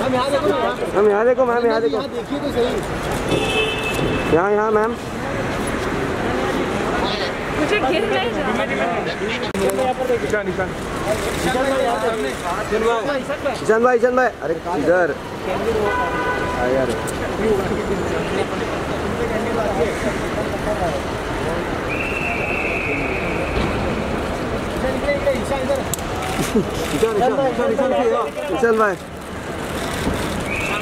हम यहाँ देखो ना यहाँ देखो मैम यहाँ देखो। यहाँ देखिए तो सही। यहाँ यहाँ मैम। मुझे गिर भाई ईशान भाई। अरे इधर आ यार ईशान भाई।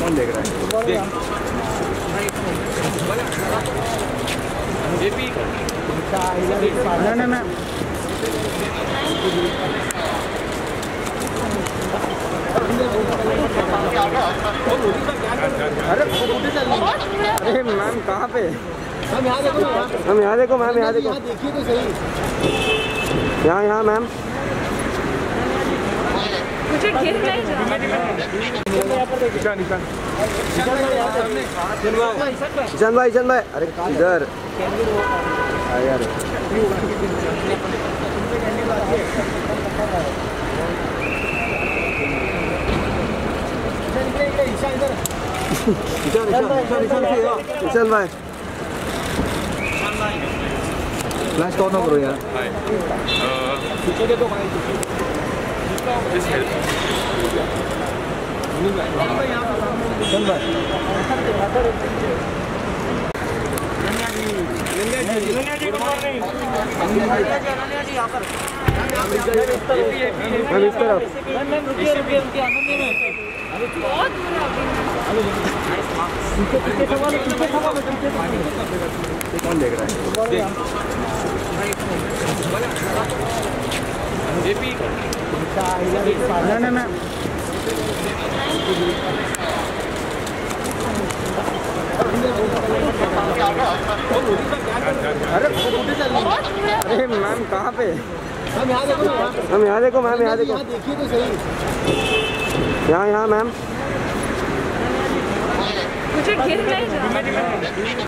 कौन देख रहा है ना ना ना अरे मैम कहाँ पे हम यहाँ देखो ना यहाँ देखो। मैम यहाँ देखो तो यहाँ यहाँ मैम। मुझे गिर नहीं जा ईशान भाई ईशान भाई अरे इधर। आ यार। ईशान भाई। फ्लैश कौन करो यार। भाई मैम इस तरफ़ कौन देख रहा है? ना ना ना अरे मैम, कहाँ पे? हम यहाँ देखो, मैम, यहाँ देखो। यहाँ यहाँ, मैम।